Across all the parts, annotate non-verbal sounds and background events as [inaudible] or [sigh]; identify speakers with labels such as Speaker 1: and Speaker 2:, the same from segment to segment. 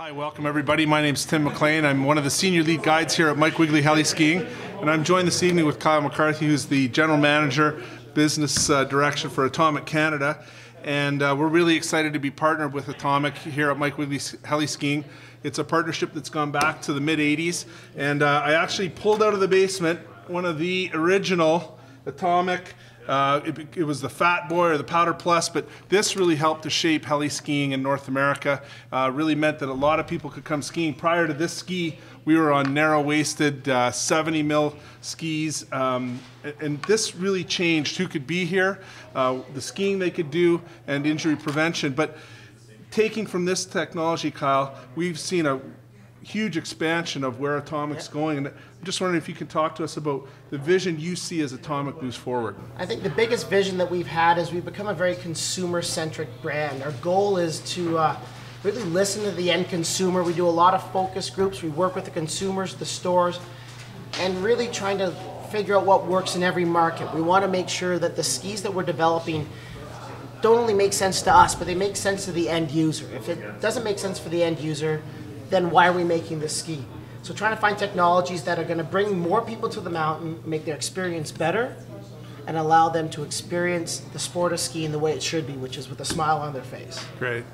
Speaker 1: Hi, welcome everybody. My name is Tim McLean. I'm one of the senior lead guides here at Mike Wiegele Heli Skiing, and I'm joined this evening with Kyle McCarthy, who's the general manager, business uh, direction for Atomic Canada. And uh, we're really excited to be partnered with Atomic here at Mike Wiegele Heli Skiing. It's a partnership that's gone back to the mid 80s, and uh, I actually pulled out of the basement one of the original Atomic uh, it, it, was the Fat Boy or the Powder Plus, but this really helped to shape heli skiing in North America. Uh, really meant that a lot of people could come skiing. Prior to this ski, we were on narrow-waisted uh, 70 mil skis, um, and this really changed who could be here, uh, the skiing they could do, and injury prevention. But taking from this technology, Kyle, we've seen a huge expansion of where Atomic's yep. going. And I'm just wondering if you can talk to us about the vision you see as Atomic moves forward.
Speaker 2: I think the biggest vision that we've had is we've become a very consumer-centric brand. Our goal is to uh, really listen to the end consumer. We do a lot of focus groups. We work with the consumers, the stores, and really trying to figure out what works in every market. We want to make sure that the skis that we're developing don't only make sense to us, but they make sense to the end user. If it doesn't make sense for the end user, then why are we making this ski? So trying to find technologies that are going to bring more people to the mountain, make their experience better, and allow them to experience the sport of skiing the way it should be, which is with a smile on their face.
Speaker 1: Great.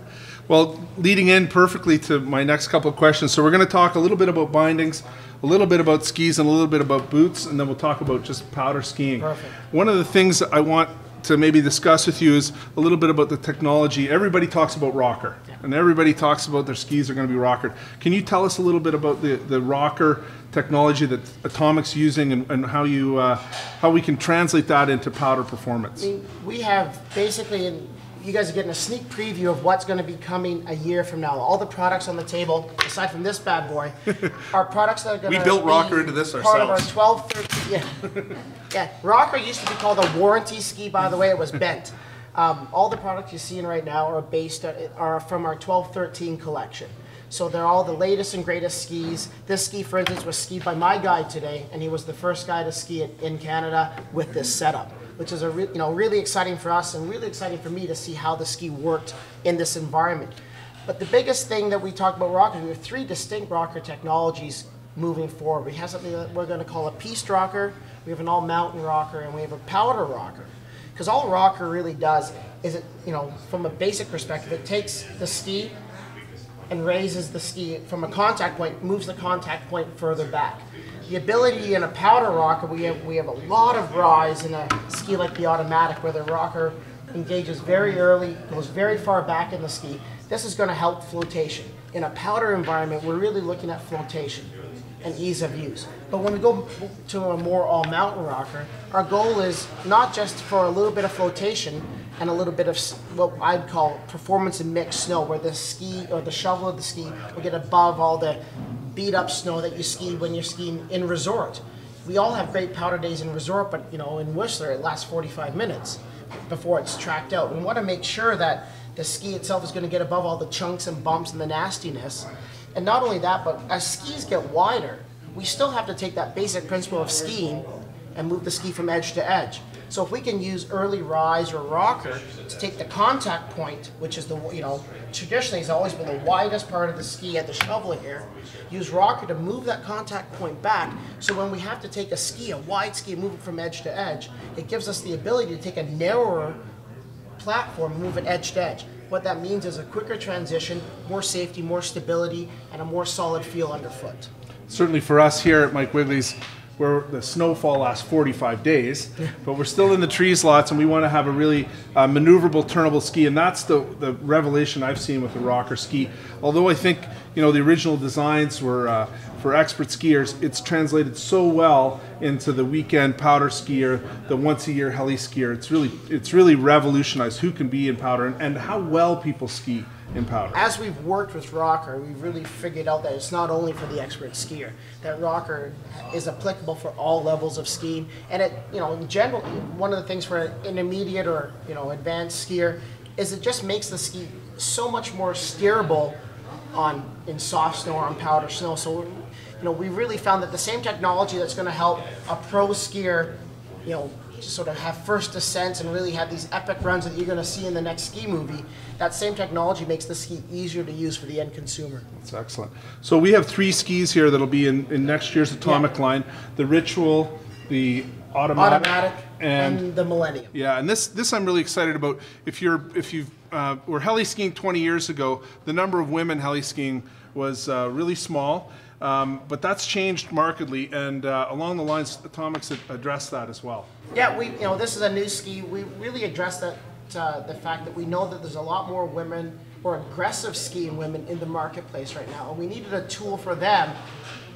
Speaker 1: Well, leading in perfectly to my next couple of questions. So we're going to talk a little bit about bindings, a little bit about skis, and a little bit about boots, and then we'll talk about just powder skiing.
Speaker 2: Perfect.
Speaker 1: One of the things I want to maybe discuss with you is a little bit about the technology. Everybody talks about rocker, yeah. and everybody talks about their skis are going to be rocker. Can you tell us a little bit about the, the rocker technology that Atomic's using and, and how you uh, how we can translate that into powder performance?
Speaker 2: I mean, we have basically in you guys are getting a sneak preview of what's going to be coming a year from now. All the products on the table, aside from this bad boy, [laughs] are products that are going
Speaker 1: to
Speaker 2: We
Speaker 1: built Rocker into this
Speaker 2: part
Speaker 1: ourselves.
Speaker 2: Part of our 12, 13, yeah. [laughs] yeah, Rocker used to be called a warranty ski, by the way. It was bent. Um, all the products you're seeing right now are based uh, are from our 12-13 collection. So they're all the latest and greatest skis. This ski, for instance, was skied by my guide today, and he was the first guy to ski it in Canada with this setup which is a re, you know really exciting for us and really exciting for me to see how the ski worked in this environment. But the biggest thing that we talk about rocker, we have three distinct rocker technologies moving forward. We have something that we're going to call a piste rocker, we have an all mountain rocker, and we have a powder rocker. Because all rocker really does is it, you know, from a basic perspective, it takes the ski and raises the ski from a contact point, moves the contact point further back the ability in a powder rocker, we have, we have a lot of rise in a ski like the automatic where the rocker engages very early, goes very far back in the ski. This is going to help flotation. In a powder environment, we're really looking at flotation and ease of use. But when we go to a more all mountain rocker, our goal is not just for a little bit of flotation and a little bit of what I'd call performance in mixed snow, where the ski or the shovel of the ski will get above all the beat up snow that you ski when you're skiing in resort. We all have great powder days in resort, but you know in Whistler it lasts 45 minutes before it's tracked out. We want to make sure that the ski itself is going to get above all the chunks and bumps and the nastiness. And not only that, but as skis get wider, we still have to take that basic principle of skiing and move the ski from edge to edge. So if we can use early rise or rocker to take the contact point, which is the, you know, traditionally has always been the widest part of the ski at the shovel here, use rocker to move that contact point back. So when we have to take a ski, a wide ski, and move it from edge to edge, it gives us the ability to take a narrower platform move it edge to edge. What that means is a quicker transition, more safety, more stability, and a more solid feel underfoot.
Speaker 1: Certainly for us here at Mike Wiegele's, where the snowfall lasts 45 days, but we're still in the tree slots and we want to have a really uh, maneuverable, turnable ski. And that's the, the revelation I've seen with the rocker ski. Although I think, you know, the original designs were uh, for expert skiers, it's translated so well into the weekend powder skier, the once a year heli skier. It's really, it's really revolutionized who can be in powder and, and how well people ski in powder.
Speaker 2: As we've worked with Rocker, we've really figured out that it's not only for the expert skier. That Rocker is applicable for all levels of skiing, and it, you know, in general, one of the things for an intermediate or you know advanced skier is it just makes the ski so much more steerable on in soft snow or on powder snow. So, you know, we really found that the same technology that's going to help a pro skier, you know, sort of have first descents and really have these epic runs that you're going to see in the next ski movie, that same technology makes the ski easier to use for the end consumer.
Speaker 1: That's excellent. So we have three skis here that'll be in, in next year's Atomic
Speaker 2: Yeah.
Speaker 1: line: the Ritual, the Automatic,
Speaker 2: Automatic
Speaker 1: and
Speaker 2: and the Millennium.
Speaker 1: Yeah, and this this I'm really excited about. If you're if you've uh, were heli skiing 20 years ago, the number of women heli skiing was uh, really small, um, but that's changed markedly, and uh, along the lines, Atomics addressed that as well.
Speaker 2: Yeah, we, you know, this is a new ski. We really address that, uh, the fact that we know that there's a lot more women or aggressive skiing women in the marketplace right now. And we needed a tool for them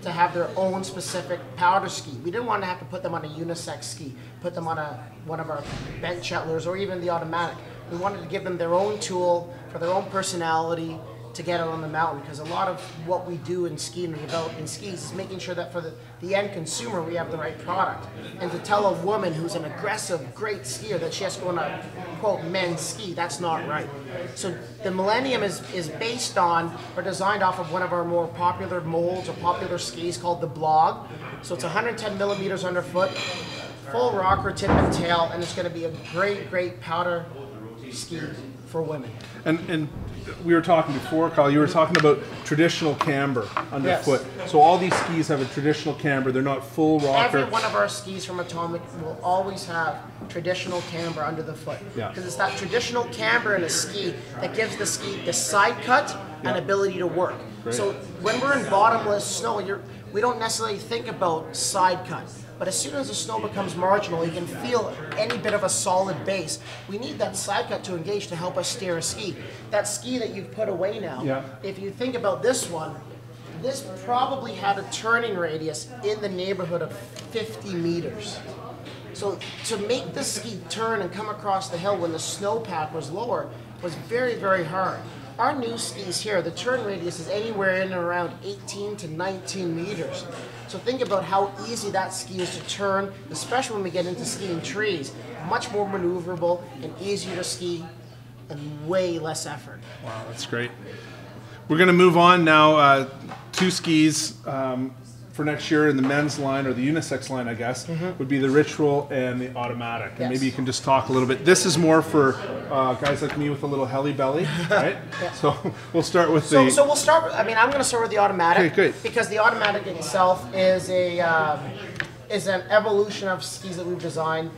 Speaker 2: to have their own specific powder ski. We didn't want to have to put them on a unisex ski, put them on a, one of our bent Chetlers or even the automatic. We wanted to give them their own tool for their own personality to get out on the mountain because a lot of what we do in skiing and developing skis is making sure that for the, the end consumer we have the right product. And to tell a woman who's an aggressive, great skier that she has to go on a quote men's ski, that's not right. So the Millennium is, is based on or designed off of one of our more popular molds or popular skis called the Blog. So it's 110 millimeters underfoot, full rocker tip and tail, and it's going to be a great, great powder ski for women.
Speaker 1: And and we were talking before, Kyle. You were talking about traditional camber underfoot. So all these skis have a traditional camber. They're not full rocker.
Speaker 2: Every one of our skis from Atomic will always have traditional camber under the foot.
Speaker 1: Yeah.
Speaker 2: Because it's that traditional camber in a ski that gives the ski the side cut and ability to work. So when we're in bottomless snow, you're, we don't necessarily think about side cut. But as soon as the snow becomes marginal, you can feel any bit of a solid base. We need that side cut to engage to help us steer a ski. That ski that you've put away now,
Speaker 1: Yeah.
Speaker 2: if you think about this one, this probably had a turning radius in the neighborhood of 50 meters. So to make the ski turn and come across the hill when the snowpack was lower was very, very hard. Our new skis here, the turn radius is anywhere in and around 18 to 19 meters. So think about how easy that ski is to turn, especially when we get into skiing trees. Much more maneuverable and easier to ski and way less effort.
Speaker 1: Wow, that's great. We're going to move on now. Uh, two skis um, for next year in the men's line or the unisex line, I guess, would be the Ritual and the Automatic. And maybe you can just talk a little bit. This is more for uh, guys like me with a little heli belly, [laughs] right? So [laughs] we'll start with
Speaker 2: So,
Speaker 1: the.
Speaker 2: so we'll start. With, I mean, I'm going to start with the automatic
Speaker 1: Okay, great.
Speaker 2: because the automatic itself is a um, is an evolution of skis that we've designed.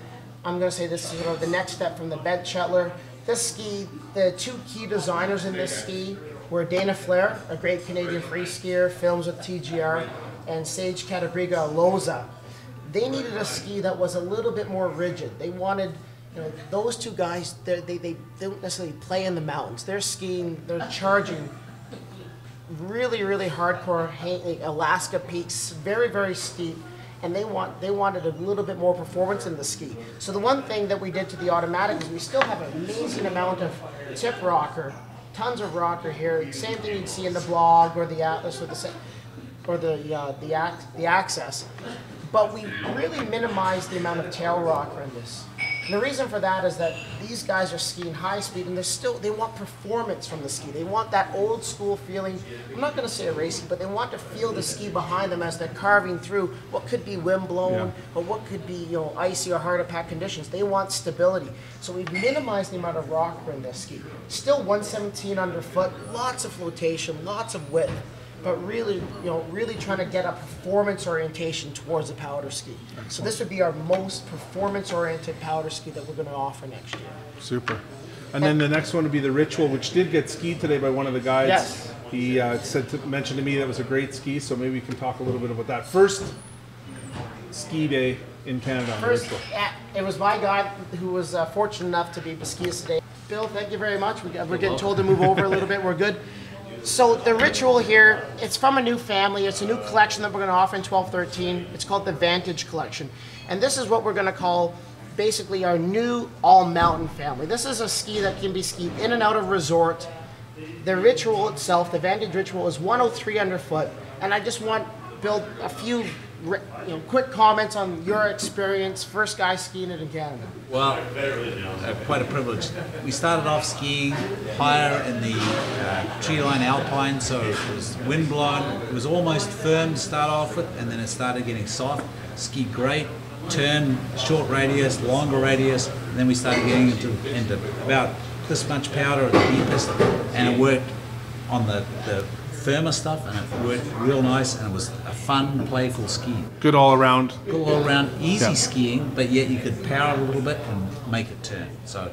Speaker 2: I'm going to say this is sort of the next step from the bent Chetler. This ski, the two key designers in this ski were Dana Flahr, a great Canadian free skier, films with TGR, and Sage Cattabriga-Alosa. They needed a ski that was a little bit more rigid. They wanted, you know, those two guys. they're- They they don't necessarily play in the mountains. They're skiing. They're charging really, really hardcore Alaska peaks, very, very steep, and they want they wanted a little bit more performance in the ski. So the one thing that we did to the automatic is we still have an amazing amount of tip rocker, tons of rocker here. Same thing you'd see in the blog or the Atlas or the sa- or the uh, the act the Access, but we really minimized the amount of tail rocker in this. And the reason for that is that these guys are skiing high speed and they're still they want performance from the ski. They want that old school feeling. I'm not going to say a racing, but they want to feel the ski behind them as they're carving through what could be wind blown
Speaker 1: Yeah.
Speaker 2: or what could be you know icy or hard pack conditions. They want stability. So we've minimized the amount of rocker in this ski. Still 117 underfoot, lots of flotation, lots of width. But really, you know, really trying to get a performance orientation towards the powder ski. So this would be our most performance-oriented powder ski that we're going to offer next year.
Speaker 1: Super. And then the next one would be the Ritual, which did get skied today by one of the guides.
Speaker 2: Yes.
Speaker 1: He uh, said to, mentioned to me that was a great ski, so maybe we can talk a little bit about that. First ski day in Canada on the
Speaker 2: First,
Speaker 1: Ritual.
Speaker 2: it was my guy who was uh, fortunate enough to be Beskias today. Bill, thank you very much. We, we're getting told to move over a little bit. We're good. [laughs] So the ritual here, it's from a new family. It's a new collection that we're going to offer in 1213. It's called the Vantage Collection. And this is what we're going to call basically our new all-mountain family. This is a ski that can be skied in and out of resort. The ritual itself, the Vantage Ritual, is 103 underfoot. And I just want build a few you know, quick comments on your experience, first guy skiing it in Canada.
Speaker 3: Well, uh, quite a privilege. We started off skiing higher in the uh, tree line alpine, so it was wind blown. It was almost firm to start off with, and then it started getting soft. Skied great. turn short radius, longer radius, and then we started getting into, into about this much powder at the deepest, and it worked on the, the firmer stuff, and it worked real nice, and it was a fun, playful ski.
Speaker 1: Good all around.
Speaker 3: Good all around, easy
Speaker 1: Yeah.
Speaker 3: skiing, but yet you could power it a little bit and make it turn. So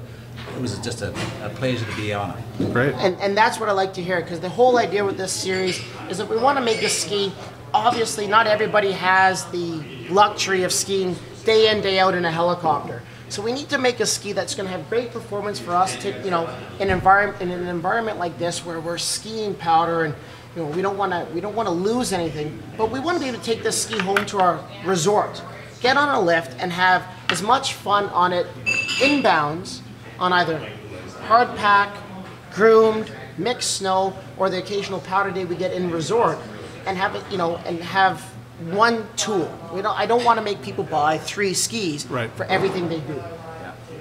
Speaker 3: it was just a, a pleasure to be on it.
Speaker 1: Great.
Speaker 2: And, and that's what I like to hear because the whole idea with this series is that we want to make a ski. Obviously, not everybody has the luxury of skiing day in, day out in a helicopter. So we need to make a ski that's going to have great performance for us to, you know, in environment in an environment like this where we're skiing powder and you know we don't want to we don't want to lose anything, but we want to be able to take this ski home to our resort, get on a lift and have as much fun on it inbounds on either hard pack, groomed, mixed snow, or the occasional powder day we get in resort, and have it, you know, and have one tool. We don't. I don't want to make people buy three skis
Speaker 1: Right.
Speaker 2: for everything they do.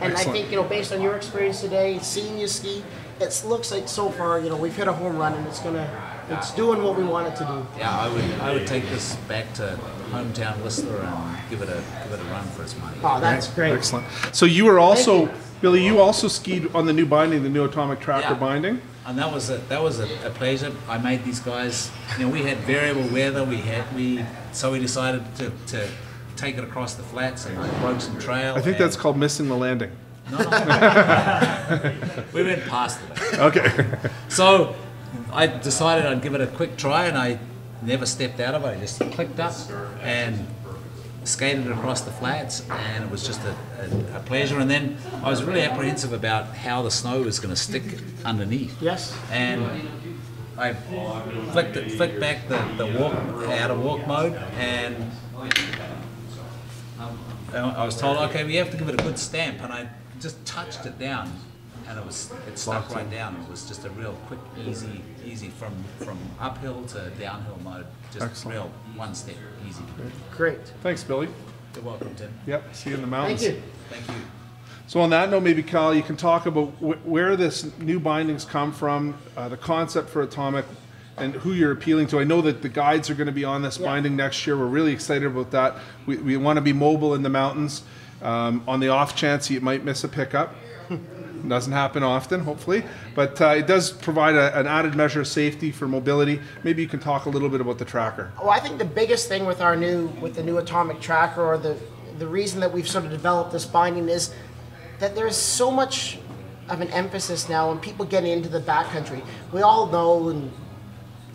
Speaker 2: And I think you know, based on your experience today, seeing you ski, it looks like so far, you know, we've hit a home run, and it's gonna, it's doing what we want it to do.
Speaker 3: Yeah, I would I would take this back to hometown Whistler and give it a give it a run for its money.
Speaker 2: Oh, that's great.
Speaker 1: Excellent. So you were also,
Speaker 2: Thank
Speaker 1: Billy, you also skied on the new binding, the new atomic tracker
Speaker 3: Yeah.
Speaker 1: binding?
Speaker 3: And that was a that was a, a pleasure. I made these guys. You know, we had variable weather. We had we so we decided to, to take it across the flats and broke some trail.
Speaker 1: I think that's called missing the landing.
Speaker 3: No, no. [laughs] we went past it.
Speaker 1: Okay.
Speaker 3: So I decided I'd give it a quick try, and I never stepped out of it. I just clicked up and skated across the flats, and it was just a, a, a pleasure. And then I was really apprehensive about how the snow was going to stick underneath.
Speaker 2: Yes.
Speaker 3: And I flicked it, flicked back the, the walk out of walk mode, and um, I was told, okay, we have to give it a good stamp, and I just touched it down, and it was it stuck right down. It was just a real quick, easy, easy from from uphill to downhill mode. Just
Speaker 1: Excellent.
Speaker 3: real one step, easy.
Speaker 2: Great.
Speaker 1: Thanks, Billy.
Speaker 3: You're welcome, Tim.
Speaker 1: Yep, see you in the mountains.
Speaker 2: Thank you.
Speaker 3: Thank you.
Speaker 1: So on that note, maybe Kyle, you can talk about wh- where this new bindings come from, uh, the concept for Atomic, and who you're appealing to. I know that the guides are going to be on this binding next year. We're really excited about that. We, we want to be mobile in the mountains. Um, on the off chance you might miss a pickup, [laughs] doesn't happen often, hopefully, but uh, it does provide a, an added measure of safety for mobility. Maybe you can talk a little bit about the tracker.
Speaker 2: Well, I think the biggest thing with our new with the new atomic tracker, or the the reason that we've sort of developed this binding is that there's so much of an emphasis now on people get into the backcountry. We all know and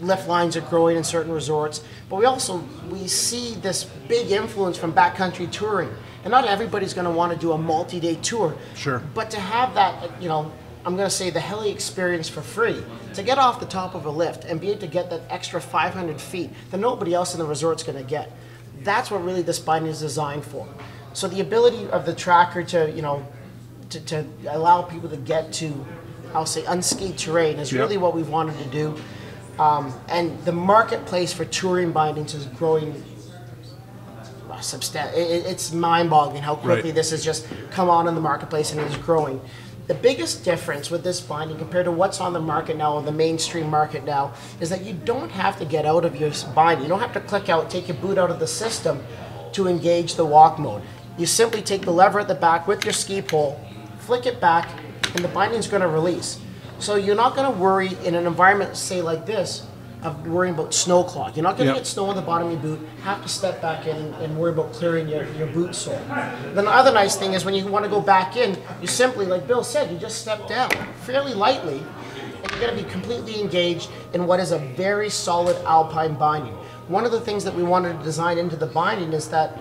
Speaker 2: lift lines are growing in certain resorts, but we also we see this big influence from backcountry touring. And not everybody's going to want to do a multi-day tour.
Speaker 1: Sure.
Speaker 2: But to have that, you know, I'm going to say the heli experience for free, to get off the top of a lift and be able to get that extra 500 feet that nobody else in the resort's going to get. That's what really this binding is designed for. So the ability of the tracker to, you know, to, to allow people to get to, I'll say, unscathed terrain is
Speaker 1: Yep.
Speaker 2: really what we've wanted to do. Um, and the marketplace for touring bindings is growing substantial. It, it's mind-boggling how quickly
Speaker 1: Right.
Speaker 2: this has just come on in the marketplace and is growing. The biggest difference with this binding compared to what's on the market now, or the mainstream market now, is that you don't have to get out of your binding. You don't have to click out, take your boot out of the system to engage the walk mode. You simply take the lever at the back with your ski pole, flick it back, and the binding's going to release. So you're not going to worry in an environment, say like this, of worrying about snow clog. You're not going to
Speaker 1: Yep.
Speaker 2: get snow on the bottom of your boot, have to step back in and, and worry about clearing your, your boot sole. Then the other nice thing is when you want to go back in, you simply, like Bill said, you just step down fairly lightly, and you're going to be completely engaged in what is a very solid alpine binding. One of the things that we wanted to design into the binding is that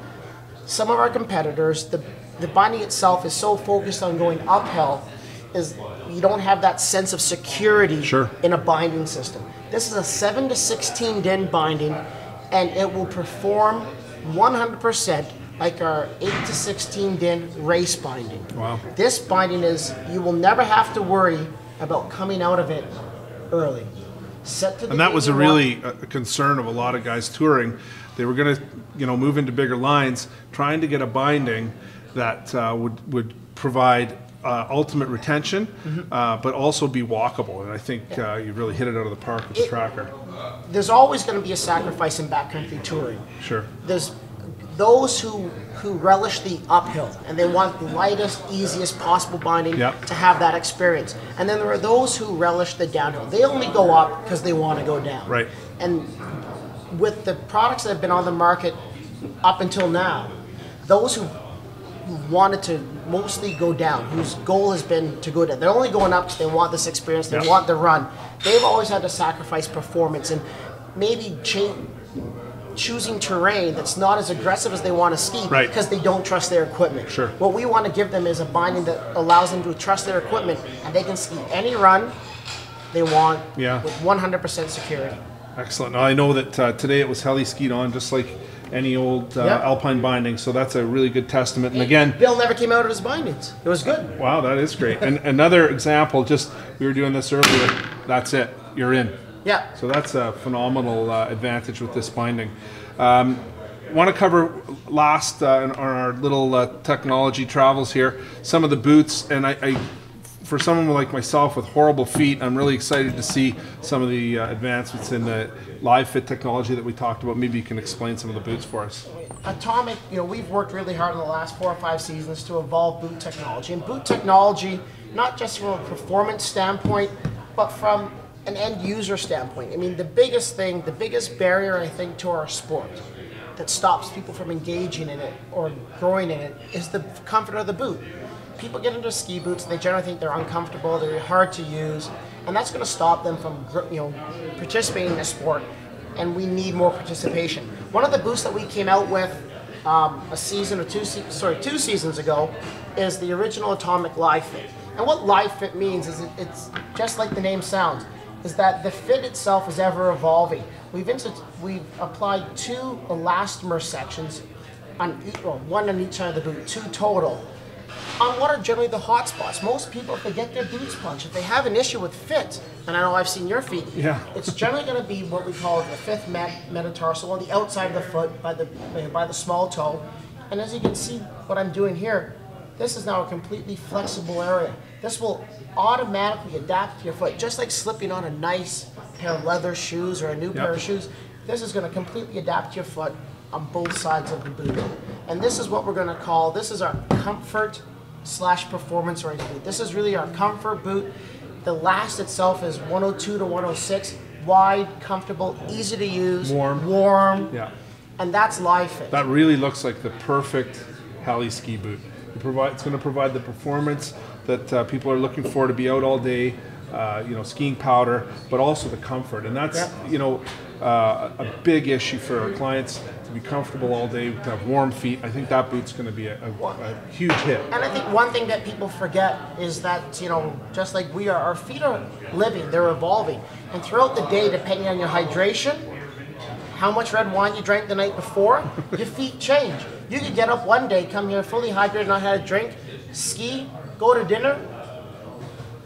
Speaker 2: some of our competitors, the, the binding itself is so focused on going uphill, is you don't have that sense of security
Speaker 1: Sure.
Speaker 2: in a binding system. This is a 7 to 16 din binding, and it will perform 100% like our 8 to 16 din race binding.
Speaker 1: Wow.
Speaker 2: This binding is, you will never have to worry about coming out of it early. Set to the
Speaker 1: And that was a really a concern of a lot of guys touring. They were going to, you know, move into bigger lines, trying to get a binding that uh, would would provide uh, ultimate retention, uh, but also be walkable. And I think uh, you really hit it out of the park with the
Speaker 2: It-
Speaker 1: tracker.
Speaker 2: There's always going to be a sacrifice in backcountry touring.
Speaker 1: Sure.
Speaker 2: there's those who who relish the uphill and they want the lightest, easiest possible binding
Speaker 1: Yep.
Speaker 2: to have that experience. And then there are those who relish the downhill. They only go up because they want to go down.
Speaker 1: Right.
Speaker 2: And with the products that have been on the market up until now, those who wanted to mostly go down, whose goal has been to go down. They're only going up because they want this experience, they
Speaker 1: Yeah.
Speaker 2: want the run. They've always had to sacrifice performance and maybe choosing terrain that's not as aggressive as they want to ski
Speaker 1: Right.
Speaker 2: because they don't trust their equipment.
Speaker 1: Sure.
Speaker 2: What we want to give them is a binding that allows them to trust their equipment and they can ski any run they want
Speaker 1: Yeah.
Speaker 2: with 100% security.
Speaker 1: Excellent. Now, I know that uh, today it was heli skied on just like any old uh,
Speaker 2: Yep.
Speaker 1: alpine binding, so that's a really good testament. And again,
Speaker 2: Bill never came out of his bindings. It was good.
Speaker 1: wow, that is great. And [laughs] another example, just we were doing this earlier. That's it. You're in.
Speaker 2: Yeah.
Speaker 1: So that's a phenomenal uh, advantage with this binding. Um, Want to cover last uh, on our little uh, technology travels here some of the boots, and I, I, for someone like myself with horrible feet, I'm really excited to see some of the uh, advancements in the live fit technology that we talked about. Maybe you can explain some of the boots for us.
Speaker 2: Atomic, you know, we've worked really hard in the last four or five seasons to evolve boot technology. And boot technology, not just from a performance standpoint, but from an end user standpoint. I mean, the biggest thing, the biggest barrier, I think, to our sport that stops people from engaging in it or growing in it is the comfort of the boot. People get into ski boots, they generally think they're uncomfortable, they're hard to use, and that's going to stop them from, you know, participating in the sport and we need more participation. One of the boosts that we came out with um, a season or two, se- sorry, two seasons ago, is the original Atomic Live Fit. And what Live Fit means is it, it's just like the name sounds, is that the fit itself is ever evolving. We've we've applied two elastomer sections on each, well, one on each side of the boot, two total on what are generally the hot spots. Most people, if they get their boots punched, if they have an issue with fit, and I know I've seen your feet,
Speaker 1: Yeah.
Speaker 2: it's generally going to be what we call the fifth met- metatarsal on the outside of the foot by the by the small toe. And as you can see, what I'm doing here, this is now a completely flexible area. This will automatically adapt to your foot, just like slipping on a nice pair of leather shoes or a new pair of shoes. This is going to completely adapt your foot on both sides of the boot. And this is what we're going to call, this is our comfort slash performance oriented boot. This is really our comfort boot. The last itself is 102 to 106, wide, comfortable, easy to use,
Speaker 1: Warm.
Speaker 2: warm,
Speaker 1: Yeah.
Speaker 2: and that's life.
Speaker 1: That really looks like the perfect heli ski boot. It provide, it's going to provide the performance that uh, people are looking for to be out all day, uh, you know, skiing powder, but also the comfort. And that's,
Speaker 2: Yep.
Speaker 1: you know, uh, a big issue for our clients to be comfortable all day, to have warm feet. I think that boot's going to be a, a, a huge hit.
Speaker 2: And I think one thing that people forget is that, you know, just like we are, our feet are living, they're evolving. And throughout the day, depending on your hydration, how much red wine you drank the night before, [laughs] your feet change. You could get up one day, come here fully hydrated, not had a drink, ski, go to dinner,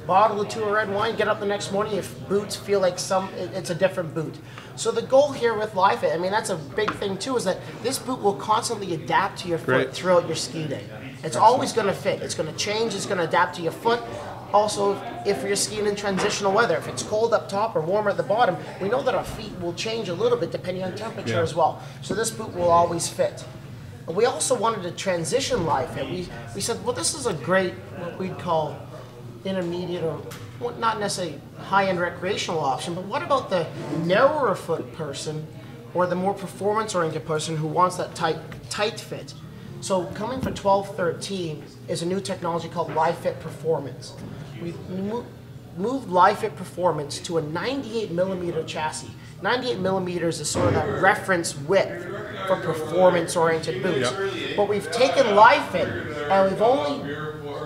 Speaker 2: bottle or two of red wine, get up the next morning, your boots feel like some, it's a different boot. So the goal here with Life, I mean, that's a big thing too, is that this boot will constantly adapt to your foot
Speaker 1: Great.
Speaker 2: throughout your ski day. It's always going to fit. It's going to change. It's going to adapt to your foot. Also, if you're skiing in transitional weather, if it's cold up top or warmer at the bottom, we know that our feet will change a little bit depending on temperature
Speaker 1: Yeah.
Speaker 2: as well. So this boot will always fit. But we also wanted to transition life, and we, we said, well, this is a great, what we'd call intermediate or well, not necessarily high-end recreational option, but what about the narrower foot person or the more performance-oriented person who wants that tight, tight fit? So coming for 1213 is a new technology called LiveFit Performance. We've mo- moved LiveFit Performance to a 98 millimeter chassis. 98 millimeters is sort of that reference width for performance-oriented boots. But we've taken LiveFit and we've only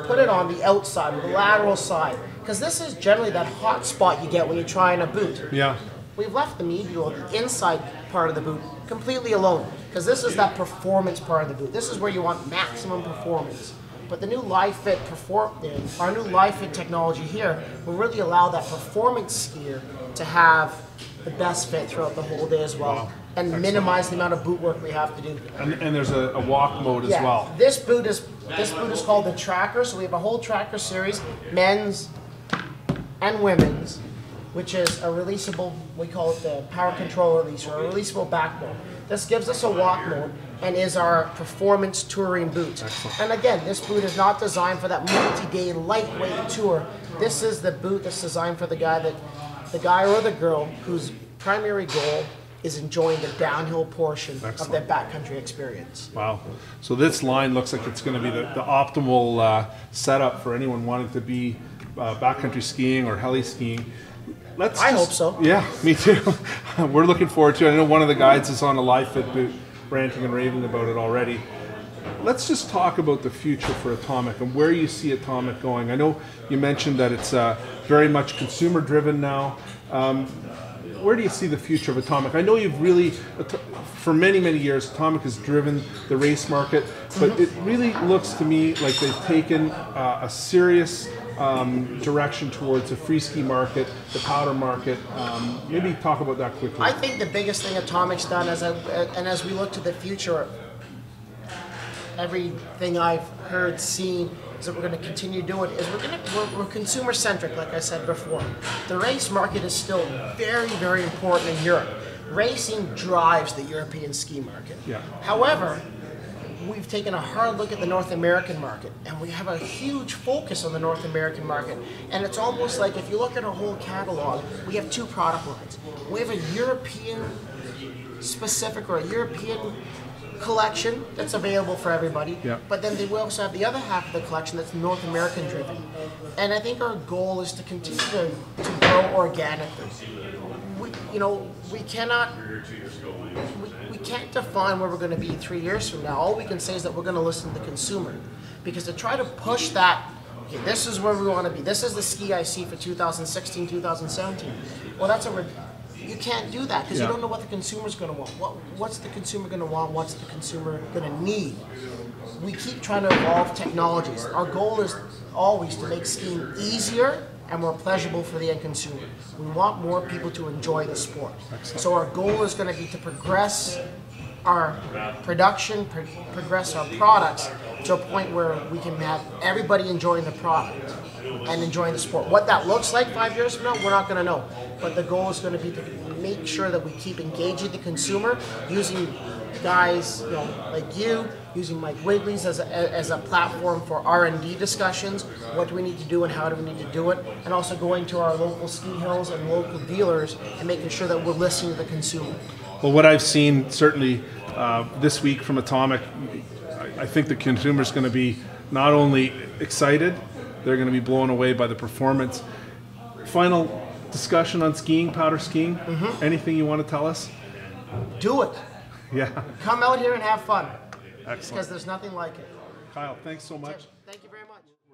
Speaker 2: put it on the outside, the lateral side, because this is generally that hot spot you get when you're trying a boot.
Speaker 1: Yeah.
Speaker 2: We've left the medial, the inside part of the boot, completely alone, because this is that performance part of the boot. This is where you want maximum performance. But the new LiveFit perform, our new LiveFit technology here will really allow that performance skier to have the best fit throughout the whole day as well,
Speaker 1: Wow.
Speaker 2: and minimize the amount of boot work we have to do.
Speaker 1: And, and there's a, a walk mode as well.
Speaker 2: This boot is this boot is called the Tracker. So we have a whole Tracker series, men's and women's, which is a releasable. We call it the power control release or a releasable back mode. This gives us a walk mode, and is our performance touring boot. And again, this boot is not designed for that multi-day lightweight tour. This is the boot that's designed for the guy that, the guy or the girl whose primary goal is enjoying the downhill portion of their backcountry experience.
Speaker 1: Wow. So this line looks like it's going to be the, the optimal uh, setup for anyone wanting to be uh, backcountry skiing or heli skiing. Let's
Speaker 2: I
Speaker 1: just-
Speaker 2: hope so.
Speaker 1: Yeah, [laughs] me too. [laughs] We're looking forward to it. I know one of the guides is on a live fit boot, ranting and raving about it already. Let's just talk about the future for Atomic and where you see Atomic going. I know you mentioned that it's uh, very much consumer driven now. Um, where do you see the future of Atomic? I know you've really, for many, many years, Atomic has driven the race market, but it really looks to me like they've taken uh, a serious um, direction towards the free ski market, the powder market. Um, maybe talk about that quickly.
Speaker 2: I think the biggest thing Atomic's done, as I, and as we look to the future, everything I've heard, seen, is that we're going to continue doing is we're going to we're, we're consumer centric, like I said before. The race market is still very very important in Europe. Racing drives the European ski market.
Speaker 1: Yeah.
Speaker 2: However, we've taken a hard look at the North American market, and we have a huge focus on the North American market. And it's almost like if you look at our whole catalog, we have two product lines. We have a European specific or a European collection that's available for everybody. But then they will also have the other half of the collection that's North American driven. And I think our goal is to continue to, to grow organically. We, you know, we cannot we, we can't define where we're going to be three years from now. All we can say is that we're going to listen to the consumer. Because to try to push that, okay, this is where we want to be. This is the ski I see for 2016, 2017. Well, that's a you can't do that because
Speaker 1: Yeah.
Speaker 2: you don't know what the consumer's going to want. What, what's the consumer going to want? What's the consumer going to need? We keep trying to evolve technologies. Our goal is always to make skiing easier and more pleasurable for the end consumer. We want more people to enjoy the sport. So our goal is going to be to progress our production, pro- progress our products to a point where we can have everybody enjoying the product and enjoying the sport. What that looks like five years from now, we're not going to know. But the goal is going to be to make sure that we keep engaging the consumer using guys, you know, like you, using Mike Wiegele's as a, as a platform for R&D discussions. What do we need to do and how do we need to do it? And also going to our local ski hills and local dealers and making sure that we're listening to the consumer.
Speaker 1: Well, what I've seen certainly uh, this week from Atomic, I, I think the consumer's going to be not only excited, they're going to be blown away by the performance. Final discussion on skiing, powder skiing.
Speaker 2: Mm-hmm.
Speaker 1: Anything you want to tell us?
Speaker 2: Do it. [laughs]
Speaker 1: Yeah,
Speaker 2: Come out here and have fun because there's nothing like it.
Speaker 1: Kyle, thanks so much.